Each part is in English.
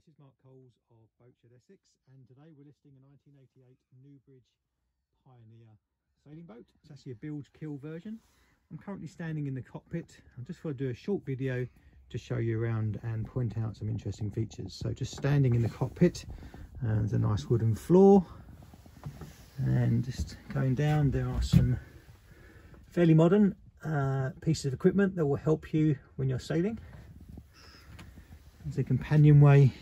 this is Mark Coles of Boatshed Essex and today we're listing a 1988 Newbridge Pioneer sailing boat. It's actually a bilge keel version. I'm currently standing in the cockpit. I'm just going to do a short video to show you around and point out some interesting features. So just standing in the cockpit, uh, there's a nice wooden floor and just going down there are some fairly modern uh, pieces of equipment that will help you when you're sailing. There's a companionway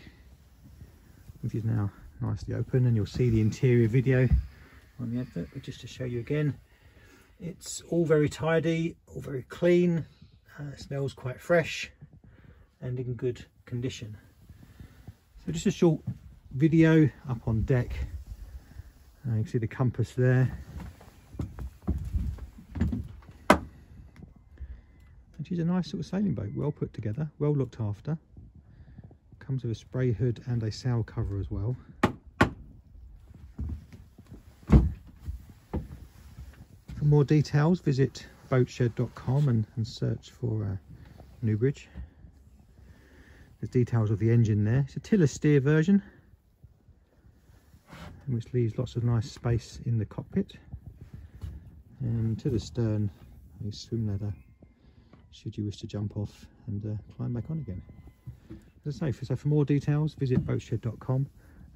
which is now nicely open and you'll see the interior video on the advert but just to show you again it's all very tidy all very clean uh, smells quite fresh and in good condition. So just a short video up on deck. Uh, you can see the compass there. Which is a nice of sailing boat well put together well looked after comes with a spray hood and a sail cover as well. For more details, visit boatshed.com and, and search for uh, Newbridge. There's details of the engine there. It's a tiller steer version, which leaves lots of nice space in the cockpit. And to the stern, a swim ladder, should you wish to jump off and uh, climb back on again. As I say, so for more details, visit boatshed.com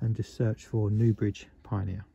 and just search for Newbridge Pioneer.